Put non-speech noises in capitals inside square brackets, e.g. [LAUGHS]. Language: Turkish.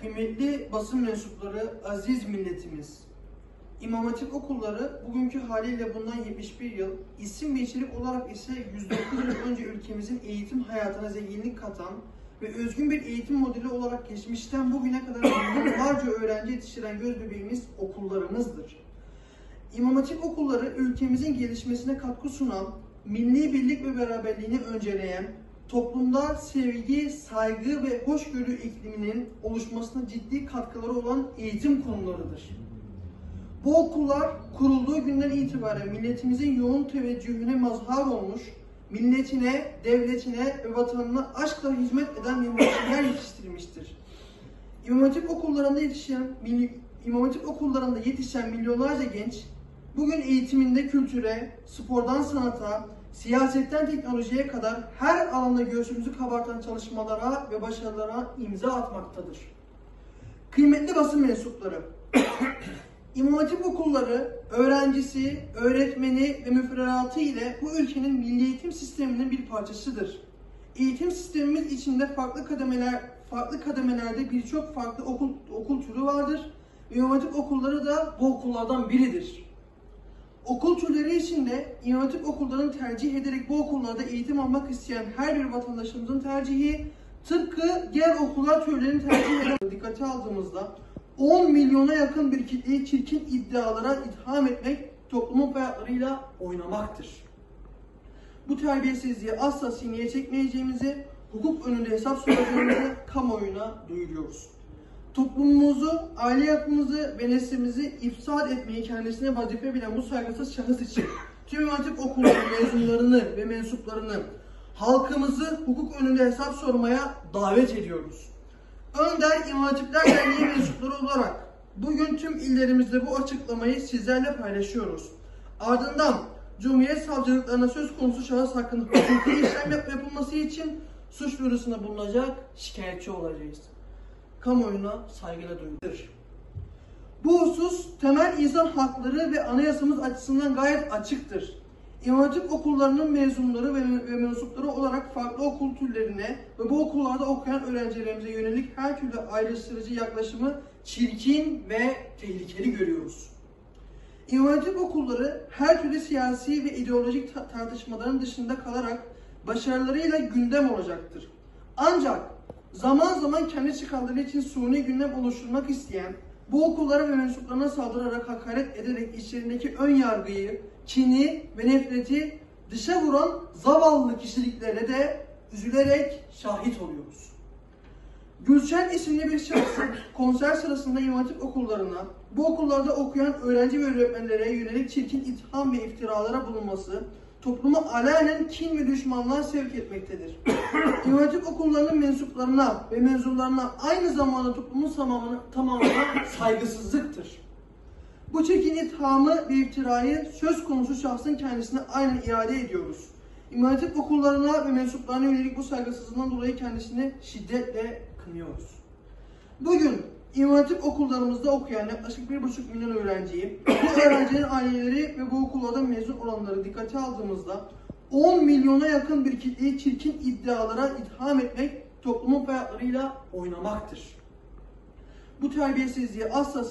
Kıymetli basın mensupları, aziz milletimiz. İmam Hatip okulları bugünkü haliyle bundan 71 yıl, isim ve içerik olarak ise 109 yıl önce ülkemizin eğitim hayatına zenginlik katan ve özgün bir eğitim modeli olarak geçmişten bugüne kadar milyonlarca öğrenci yetiştiren göz bebeğimiz okullarımızdır. İmam Hatip okulları ülkemizin gelişmesine katkı sunan, milli birlik ve beraberliğini önceleyen, toplumda sevgi, saygı ve hoşgörü ikliminin oluşmasına ciddi katkıları olan eğitim kurumlarıdır. Bu okullar kurulduğu günden itibaren milletimizin yoğun teveccühüne mazhar olmuş, milletine, devletine ve vatanına aşkla hizmet eden milliyetçiler yetiştirmiştir. İmam Hatip okullarında yetişen, İmam Hatip okullarında yetişen milyonlarca genç bugün eğitiminde kültüre, spordan sanata, siyasetten teknolojiye kadar her alanda göğsümüzü kabartan çalışmalara ve başarılara imza atmaktadır. Kıymetli basın mensupları, [COUGHS] İmam okulları öğrencisi, öğretmeni ve müfredatı ile bu ülkenin milli eğitim sisteminin bir parçasıdır. Eğitim sistemimiz içinde farklı kademeler farklı kademelerde birçok farklı okul okul türü vardır. İmam Hatip okulları da bu okullardan biridir. Okul türleri içinde İmam Hatip okullarını tercih ederek bu okullarda eğitim almak isteyen her bir vatandaşımızın tercihi tıpkı diğer okullar türlerini tercih eden [LAUGHS] dikkate aldığımızda 10 milyona yakın bir kitleyi çirkin iddialara itham etmek toplumun hayatlarıyla oynamaktır. Bu terbiyesizliği asla sineye çekmeyeceğimizi, hukuk önünde hesap soracağımızı [LAUGHS] kamuoyuna duyuruyoruz. Toplumumuzu, aile yapımızı ve neslimizi ifsad etmeyi kendisine vazife bilen bu saygısız şahıs için tüm Hatip okulları mezunlarını ve mensuplarını halkımızı hukuk önünde hesap sormaya davet ediyoruz. Önder İmam Hatipler Derneği mensupları olarak bugün tüm illerimizde bu açıklamayı sizlerle paylaşıyoruz. Ardından Cumhuriyet Savcılıklarına söz konusu şahıs hakkında hukuki işlem yap- yapılması için suç duyurusunda bulunacak, şikayetçi olacağız. Kamuoyuna saygıyla duyurulur. Bu husus temel insan hakları ve anayasamız açısından gayet açıktır. İmam okullarının mezunları ve, ve mensupları olarak farklı okul türlerine ve bu okullarda okuyan öğrencilerimize yönelik her türlü ayrıştırıcı yaklaşımı çirkin ve tehlikeli görüyoruz. İmam okulları her türlü siyasi ve ideolojik ta- tartışmaların dışında kalarak başarılarıyla gündem olacaktır. Ancak zaman zaman kendi çıkarları için suni gündem oluşturmak isteyen, bu okullara ve mensuplarına saldırarak hakaret ederek içlerindeki ön yargıyı, kini ve nefreti dışa vuran zavallı kişiliklere de üzülerek şahit oluyoruz. Gülşen isimli bir şahsın [COUGHS] konser sırasında İmam Hatip okullarına, bu okullarda okuyan öğrenci ve öğretmenlere yönelik çirkin itham ve iftiralara bulunması, toplumu alenen kin ve düşmanlığa sevk etmektedir. [COUGHS] İmam okullarının mensuplarına ve mezunlarına aynı zamanda toplumun tamamına, tamamına saygısızlıktır. Bu çirkin ithamı ve iftirayı söz konusu şahsın kendisine aynen iade ediyoruz. İmam okullarına ve mensuplarına yönelik bu saygısızlığından dolayı kendisini şiddetle kınıyoruz. Bugün İmam okullarımızda okuyan yaklaşık 1,5 milyon öğrenciyi, bu öğrencilerin aileleri ve bu okullarda mezun olanları dikkate aldığımızda 10 milyona yakın bir kitleyi çirkin iddialara itham etmek toplumun hayatlarıyla oynamaktır. Bu terbiyesizliği asla